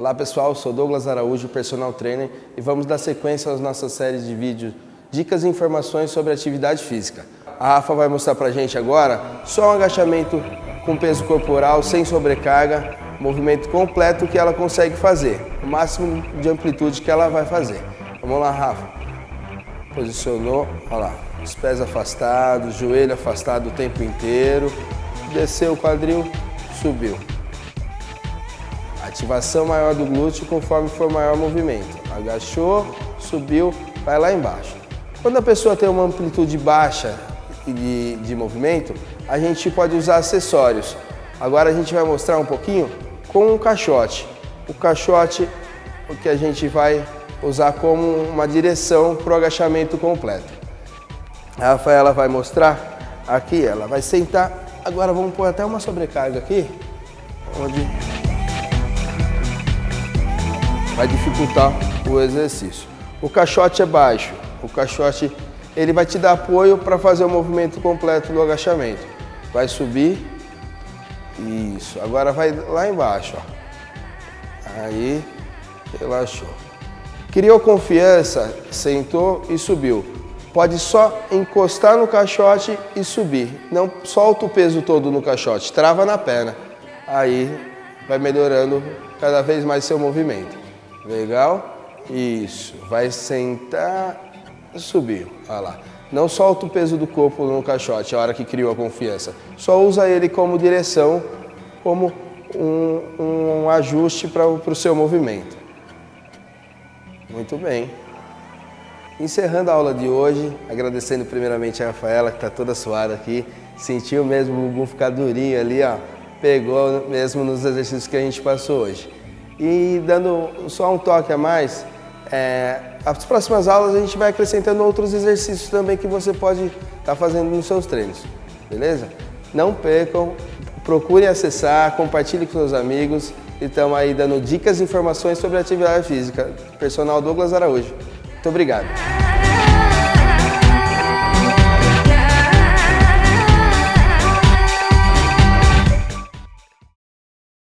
Olá pessoal, sou Douglas Araújo, personal trainer e vamos dar sequência às nossas séries de vídeos Dicas e informações sobre atividade física. A Rafa vai mostrar pra gente agora só um agachamento com peso corporal, sem sobrecarga, movimento completo que ela consegue fazer, o máximo de amplitude que ela vai fazer. Vamos lá, Rafa. Posicionou, olha lá, os pés afastados, joelho afastado o tempo inteiro, desceu o quadril, subiu. Ativação maior do glúteo conforme for maior o movimento. Agachou, subiu, vai lá embaixo. Quando a pessoa tem uma amplitude baixa de, de movimento, a gente pode usar acessórios. Agora a gente vai mostrar um pouquinho com um caixote. O caixote o que a gente vai usar como uma direção para o agachamento completo. A Rafaela vai mostrar aqui, ela vai sentar. Agora vamos pôr até uma sobrecarga aqui, onde vai dificultar o exercício. O caixote é baixo, o caixote ele vai te dar apoio para fazer o movimento completo do agachamento. Vai subir, isso, agora vai lá embaixo, ó. aí relaxou. Criou confiança, sentou e subiu. Pode só encostar no caixote e subir. Não solta o peso todo no caixote, trava na perna. Aí vai melhorando cada vez mais seu movimento. Legal? Isso. Vai sentar, subir. Olha lá. Não solta o peso do corpo no caixote a hora que criou a confiança. Só usa ele como direção, como um, um ajuste para o seu movimento. Muito bem. Encerrando a aula de hoje, agradecendo primeiramente a Rafaela, que está toda suada aqui. Sentiu mesmo o bumbum ficar durinho ali, ó. Pegou mesmo nos exercícios que a gente passou hoje. E dando só um toque a mais, é, as próximas aulas a gente vai acrescentando outros exercícios também que você pode estar tá fazendo nos seus treinos, beleza? Não percam, procurem acessar, compartilhe com seus amigos e estamos aí dando dicas e informações sobre atividade física. Personal Douglas Araújo. Muito obrigado.